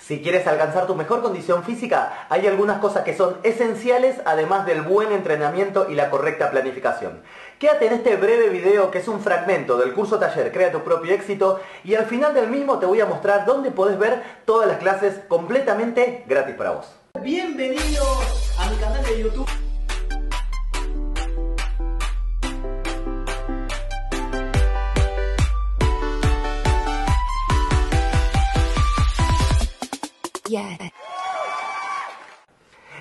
Si quieres alcanzar tu mejor condición física, hay algunas cosas que son esenciales además del buen entrenamiento y la correcta planificación. Quédate en este breve video que es un fragmento del curso taller Crea tu propio éxito y al final del mismo te voy a mostrar dónde podés ver todas las clases completamente gratis para vos. Bienvenidos a mi canal de YouTube.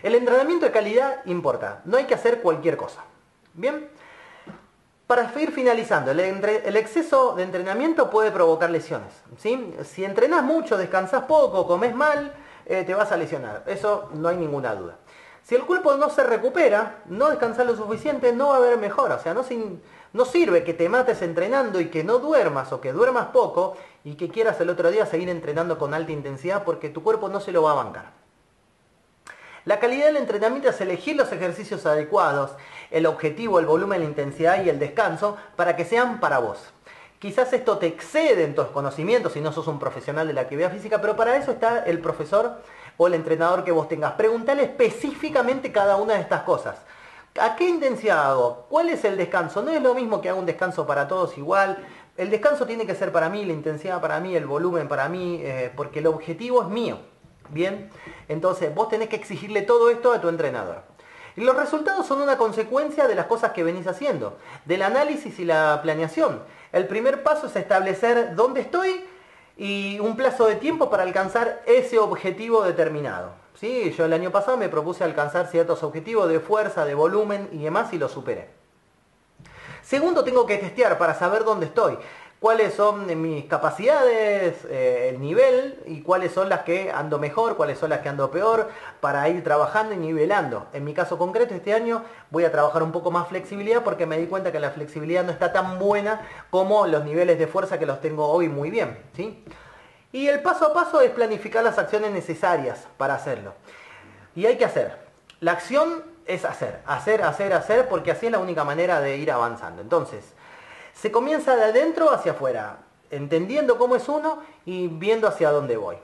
El entrenamiento de calidad importa, no hay que hacer cualquier cosa. Bien, para ir finalizando, el, exceso de entrenamiento puede provocar lesiones. ¿sí? Si entrenas mucho, descansas poco, comes mal, eh, te vas a lesionar. Eso no hay ninguna duda. Si el cuerpo no se recupera, no descansas lo suficiente, no va a haber mejora. O sea, no sirve que te mates entrenando y que no duermas o que duermas poco y que quieras el otro día seguir entrenando con alta intensidad porque tu cuerpo no se lo va a bancar. La calidad del entrenamiento es elegir los ejercicios adecuados, el objetivo, el volumen, la intensidad y el descanso para que sean para vos. Quizás esto te excede en tus conocimientos si no sos un profesional de la actividad física, pero para eso está el profesor o el entrenador que vos tengas. Preguntale específicamente cada una de estas cosas. ¿A qué intensidad hago? ¿Cuál es el descanso? No es lo mismo que haga un descanso para todos igual. El descanso tiene que ser para mí, la intensidad para mí, el volumen para mí, eh, porque el objetivo es mío. Bien, entonces vos tenés que exigirle todo esto a tu entrenador. Y los resultados son una consecuencia de las cosas que venís haciendo, del análisis y la planeación. El primer paso es establecer dónde estoy y un plazo de tiempo para alcanzar ese objetivo determinado. ¿Sí? Yo el año pasado me propuse alcanzar ciertos objetivos de fuerza, de volumen y demás y los superé. Segundo, tengo que testear para saber dónde estoy cuáles son mis capacidades, eh, el nivel y cuáles son las que ando mejor, cuáles son las que ando peor, para ir trabajando y nivelando. En mi caso concreto, este año voy a trabajar un poco más flexibilidad porque me di cuenta que la flexibilidad no está tan buena como los niveles de fuerza que los tengo hoy muy bien. ¿sí? Y el paso a paso es planificar las acciones necesarias para hacerlo. Y hay que hacer. La acción es hacer, hacer, hacer, hacer, porque así es la única manera de ir avanzando. Entonces, se comienza de adentro hacia afuera, entendiendo cómo es uno y viendo hacia dónde voy.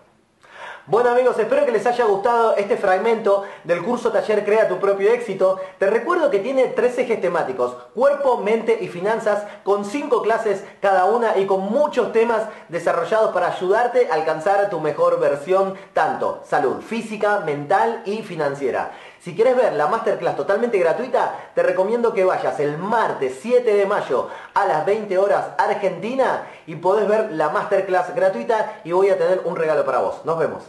Bueno amigos, espero que les haya gustado este fragmento del curso Taller Crea tu propio éxito. Te recuerdo que tiene tres ejes temáticos, cuerpo, mente y finanzas, con cinco clases cada una y con muchos temas desarrollados para ayudarte a alcanzar tu mejor versión, tanto salud física, mental y financiera. Si quieres ver la masterclass totalmente gratuita, te recomiendo que vayas el martes 7 de mayo a las 20 horas Argentina y podés ver la masterclass gratuita y voy a tener un regalo para vos. Nos vemos.